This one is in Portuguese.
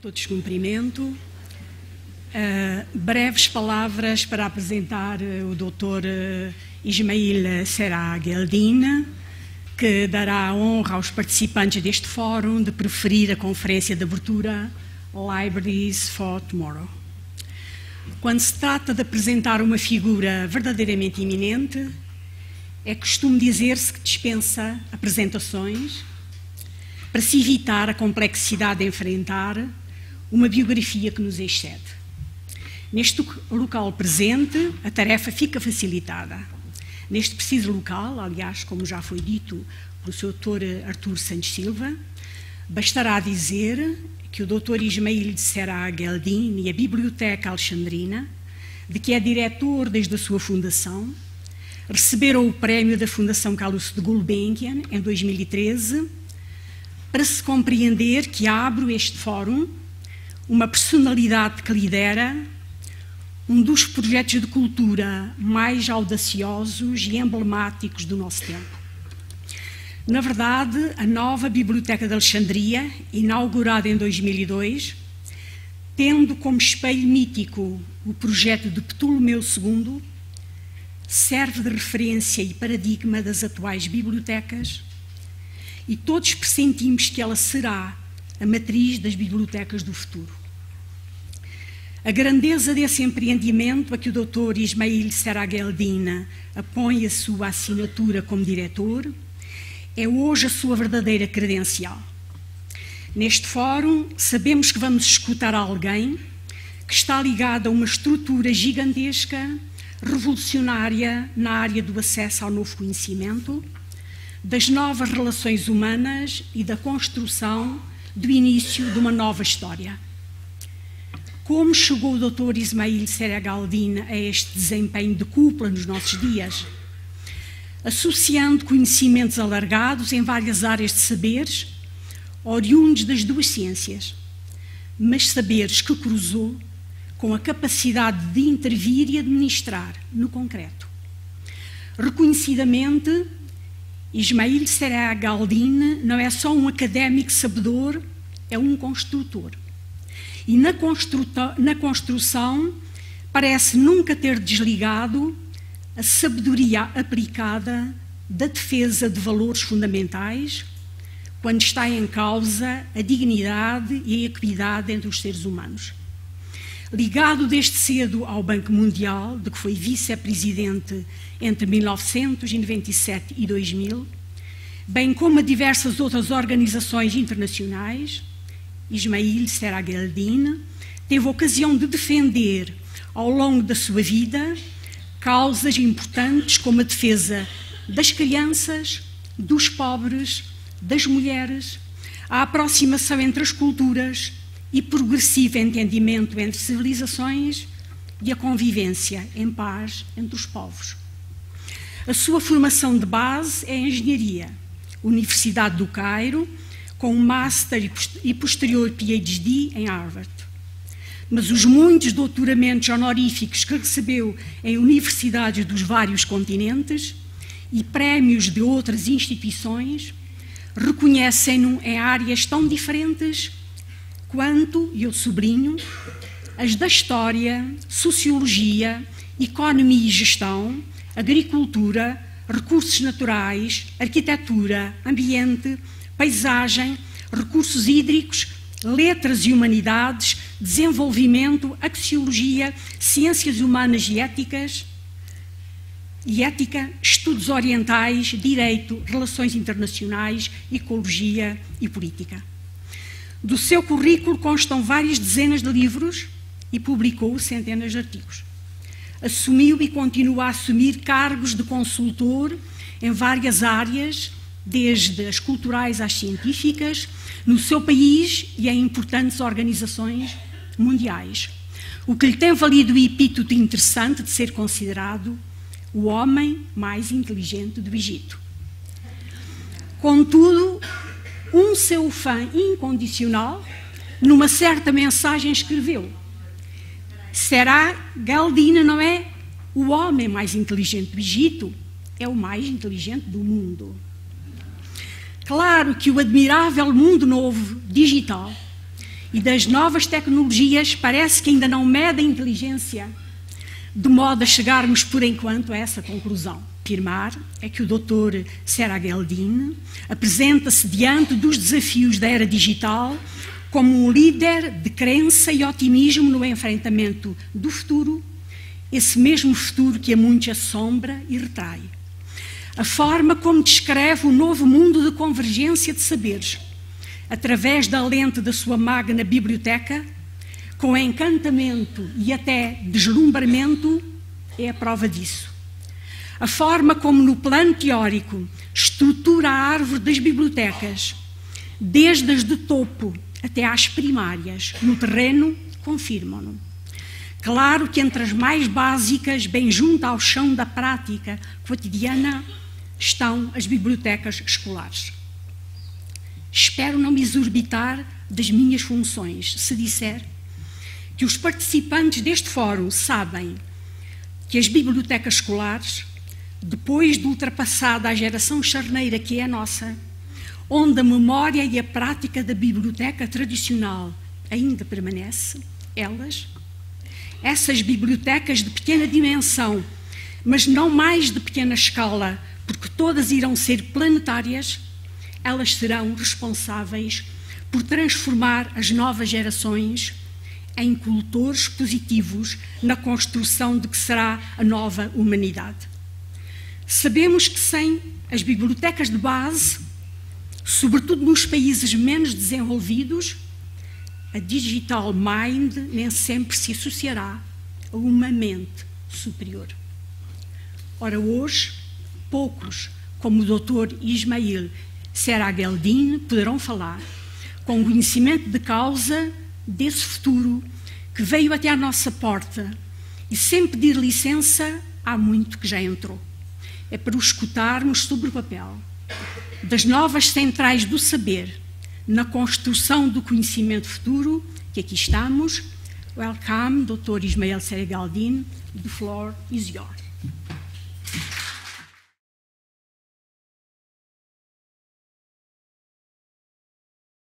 todos cumprimento. Uh, breves palavras para apresentar uh, o Dr. Uh, Ismail Será Geldin, que dará a honra aos participantes deste fórum de preferir a conferência de abertura Libraries for Tomorrow. Quando se trata de apresentar uma figura verdadeiramente iminente, é costume dizer-se que dispensa apresentações para se evitar a complexidade de enfrentar uma biografia que nos excede. Neste local presente, a tarefa fica facilitada. Neste preciso local, aliás, como já foi dito pelo Sr. Dr. Artur Santos Silva, bastará dizer que o Dr. Ismail de Será Geldin e a Biblioteca Alexandrina, de que é diretor desde a sua fundação, receberam o prémio da Fundação Carlos de Gulbenkian em 2013 para se compreender que abro este fórum uma personalidade que lidera um dos projetos de cultura mais audaciosos e emblemáticos do nosso tempo. Na verdade, a nova Biblioteca de Alexandria, inaugurada em 2002, tendo como espelho mítico o projeto de Ptolomeu II, serve de referência e paradigma das atuais bibliotecas e todos pressentimos que ela será a matriz das bibliotecas do futuro. A grandeza desse empreendimento a que o Dr. Ismail Serageldina apõe a sua assinatura como diretor é hoje a sua verdadeira credencial. Neste fórum, sabemos que vamos escutar alguém que está ligado a uma estrutura gigantesca, revolucionária na área do acesso ao novo conhecimento das novas relações humanas e da construção do início de uma nova história. Como chegou o Dr. Ismail Seragaldin a este desempenho de cúpula nos nossos dias? Associando conhecimentos alargados em várias áreas de saberes, oriundos das duas ciências, mas saberes que cruzou com a capacidade de intervir e administrar no concreto. Reconhecidamente, Ismail Será Galdin não é só um académico sabedor, é um construtor. E na, na construção parece nunca ter desligado a sabedoria aplicada da defesa de valores fundamentais quando está em causa a dignidade e a equidade entre os seres humanos. Ligado desde cedo ao Banco Mundial, de que foi vice-presidente entre 1997 e 2000, bem como a diversas outras organizações internacionais, Ismail Serageldin teve ocasião de defender, ao longo da sua vida, causas importantes como a defesa das crianças, dos pobres, das mulheres, a aproximação entre as culturas e progressivo entendimento entre civilizações e a convivência em paz entre os povos. A sua formação de base é engenharia, Universidade do Cairo, com um Master e posterior PhD em Harvard. Mas os muitos doutoramentos honoríficos que recebeu em universidades dos vários continentes e prémios de outras instituições reconhecem-no em áreas tão diferentes quanto, e eu sobrinho, as da história, sociologia, economia e gestão, agricultura, recursos naturais, arquitetura, ambiente, paisagem, recursos hídricos, letras e humanidades, desenvolvimento, axiologia, ciências humanas e éticas, e ética, estudos orientais, direito, relações internacionais, ecologia e política. Do seu currículo constam várias dezenas de livros e publicou centenas de artigos. Assumiu e continua a assumir cargos de consultor em várias áreas, desde as culturais às científicas, no seu país e em importantes organizações mundiais. O que lhe tem valido o epíteto interessante de ser considerado o homem mais inteligente do Egito. Contudo, um seu fã incondicional, numa certa mensagem escreveu: Será Galdina não é o homem mais inteligente do Egito, é o mais inteligente do mundo. Claro que o admirável mundo novo, digital, e das novas tecnologias parece que ainda não mede a inteligência, de modo a chegarmos, por enquanto, a essa conclusão. Afirmar é que o Dr. Serageldin apresenta-se diante dos desafios da era digital como um líder de crença e otimismo no enfrentamento do futuro, esse mesmo futuro que a muitos assombra e retrai. A forma como descreve o novo mundo de convergência de saberes, através da lente da sua magna biblioteca, com encantamento e até deslumbramento, é a prova disso. A forma como, no plano teórico, estrutura a árvore das bibliotecas, desde as de topo até às primárias, no terreno, confirmam-no. Claro que entre as mais básicas, bem junto ao chão da prática cotidiana, estão as bibliotecas escolares. Espero não me exorbitar das minhas funções se disser que os participantes deste fórum sabem que as bibliotecas escolares, depois de ultrapassada a geração charneira que é a nossa, onde a memória e a prática da biblioteca tradicional ainda permanece, elas, essas bibliotecas de pequena dimensão, mas não mais de pequena escala, porque todas irão ser planetárias, elas serão responsáveis por transformar as novas gerações em cultores positivos na construção de que será a nova humanidade. Sabemos que sem as bibliotecas de base, sobretudo nos países menos desenvolvidos, a digital mind nem sempre se associará a uma mente superior. Ora, hoje, poucos, como o Dr. Ismail Serageldin, poderão falar com conhecimento de causa desse futuro que veio até à nossa porta e sem pedir licença, há muito que já entrou. É para o escutarmos sobre o papel das novas centrais do saber na construção do conhecimento futuro, que aqui estamos. Welcome, Dr. Ismael Seregaldin. The floor is yours.